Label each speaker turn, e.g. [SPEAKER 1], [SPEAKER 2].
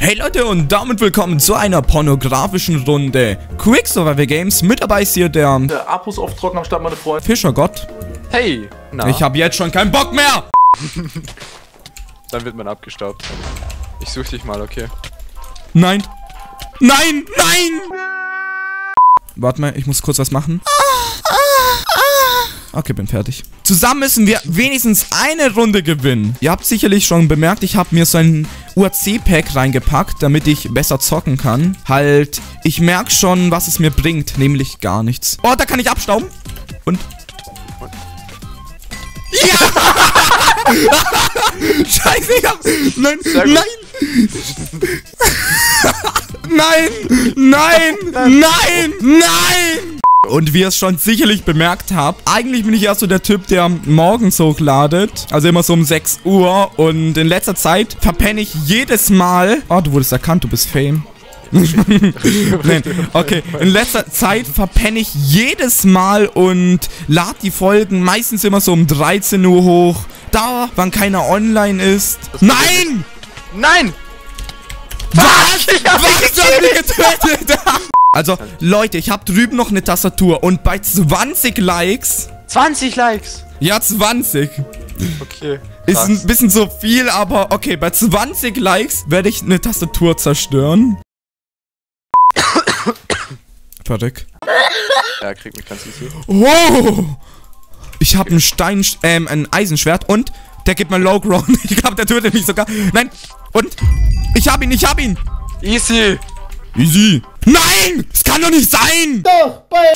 [SPEAKER 1] Hey Leute und damit willkommen zu einer pornografischen Runde Quick Survival Games. Mit dabei ist hier der
[SPEAKER 2] Der Akkus auf Trocken am Start, meine Freunde.
[SPEAKER 1] Fischergott.
[SPEAKER 3] Hey! Na,
[SPEAKER 1] Ich habe jetzt schon keinen Bock mehr.
[SPEAKER 3] dann wird man abgestaubt. Ich such dich mal, okay?
[SPEAKER 1] Nein. Nein, nein. Warte mal, ich muss kurz was machen. Okay, bin fertig. Zusammen müssen wir wenigstens eine Runde gewinnen. Ihr habt sicherlich schon bemerkt, ich habe mir so ein UAC-Pack reingepackt, damit ich besser zocken kann. Halt, ich merke schon, was es mir bringt, nämlich gar nichts. Oh, da kann ich abstauben. Und... Ja! Scheiße, ich hab... Nein, nein! Nein! Nein! Nein! Nein! Und wie ihr es schon sicherlich bemerkt habt, eigentlich bin ich ja so der Typ, der morgens hochladet. Also immer so um 6 Uhr. Und in letzter Zeit verpenne ich jedes Mal. Oh, du wurdest erkannt, du bist Fame. Nein, okay. In letzter Zeit verpenne ich jedes Mal und lade die Folgen meistens immer so um 13 Uhr hoch. Da, wann keiner online ist. Nein!
[SPEAKER 3] Nein!
[SPEAKER 1] Was? Was hat mich getötet? Also, Leute, ich habe drüben noch eine Tastatur und bei 20 Likes,
[SPEAKER 3] 20 Likes!
[SPEAKER 1] ja 20,
[SPEAKER 3] Okay.
[SPEAKER 1] ist
[SPEAKER 3] krass.
[SPEAKER 1] ein bisschen so viel, aber okay, bei 20 Likes werde ich eine Tastatur zerstören. Verrückt.
[SPEAKER 3] Ja, kriegt mich ganz easy.
[SPEAKER 1] Oh! Ich habe ein Stein, ähm, ein Eisenschwert und der gibt mir Low Ground. Ich glaube, der tötet mich sogar. Nein! Und ich hab ihn, ich hab ihn!
[SPEAKER 3] Easy!
[SPEAKER 1] Easy. Nein! Es kann doch nicht sein! Doch, bei...